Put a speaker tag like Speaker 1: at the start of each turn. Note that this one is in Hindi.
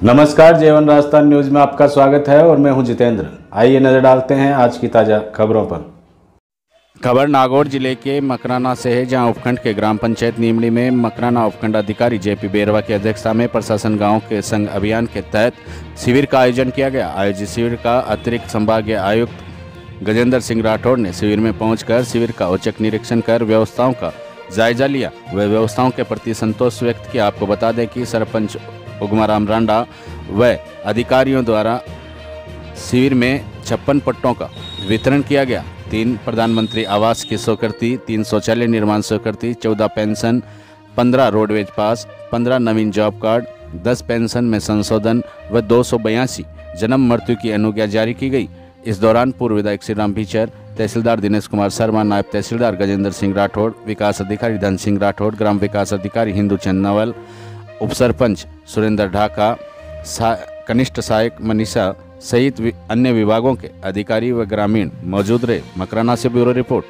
Speaker 1: नमस्कार जेवन राजस्थान न्यूज़ में आपका स्वागत है और मैं हूँ जितेंद्र। आइए नज़र डालते हैं आज की ताज़ा खबरों पर। खबर, नागौर ज़िले के मकराना से है, जहाँ उपखंड के ग्राम पंचायत नीमड़ी में मकराना उपखंड अधिकारी जेपी बेरवा की अध्यक्षता में प्रशासन गाँव के संघ अभियान के तहत शिविर का आयोजन किया गया। आयोजित शिविर का अतिरिक्त संभागीय आयुक्त गजेंद्र सिंह राठौड़ ने शिविर में पहुंचकर शिविर का औचक निरीक्षण कर व्यवस्थाओं का जायजा लिया। व व्यवस्थाओं के प्रति संतोष व्यक्त किया। आपको बता दें कि सरपंच उगमाराम रांडा व अधिकारियों द्वारा शिविर में छप्पन पट्टों का वितरण किया गया। तीन प्रधानमंत्री आवास की स्वीकृति तीन शौचालय निर्माण स्वीकृति चौदह पेंशन, पंद्रह रोडवेज़ पास, पंद्रह नवीन जॉब कार्ड, दस पेंशन में संशोधन व दो सौ बयासी जन्म मृत्यु की अनुज्ञा जारी की गई। इस दौरान पूर्व विधायक श्री राम भीचर तहसीलदार दिनेश कुमार शर्मा नायब तहसीलदार गजेंद्र सिंह राठौड़ विकास अधिकारी धन सिंह राठौड़ ग्राम विकास अधिकारी हिंदू चंद नवल उप सरपंच सुरेंद्र ढाका सा, कनिष्ठ सहायक मनीषा सहित अन्य विभागों के अधिकारी व ग्रामीण मौजूद रहे। मकराना से ब्यूरो रिपोर्ट।